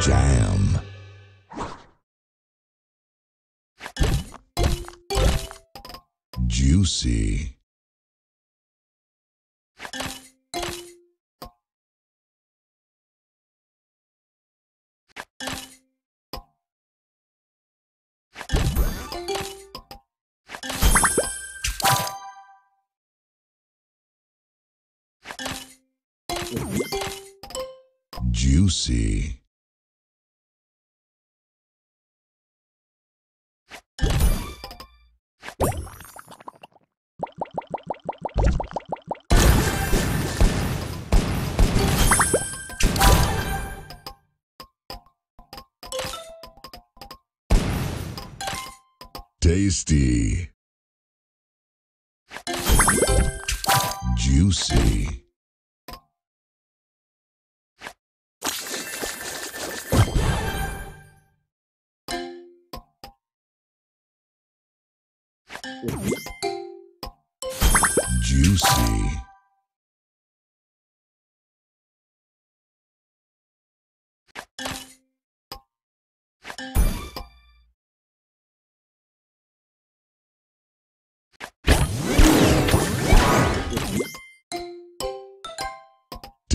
Jam. Juicy. Juicy. Tasty. Juicy. Juicy.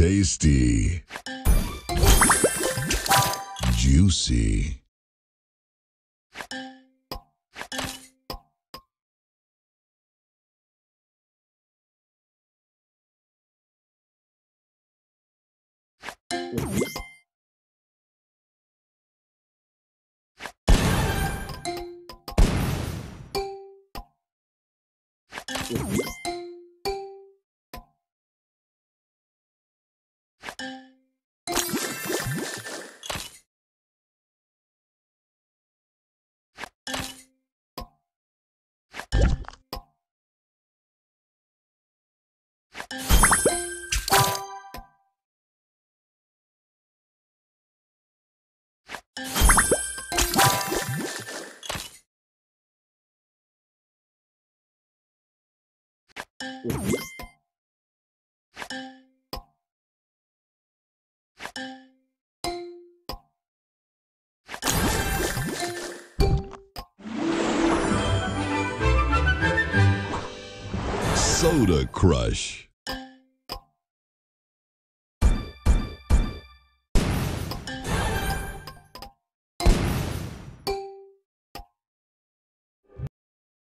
Tasty. Juicy. Soda Crush.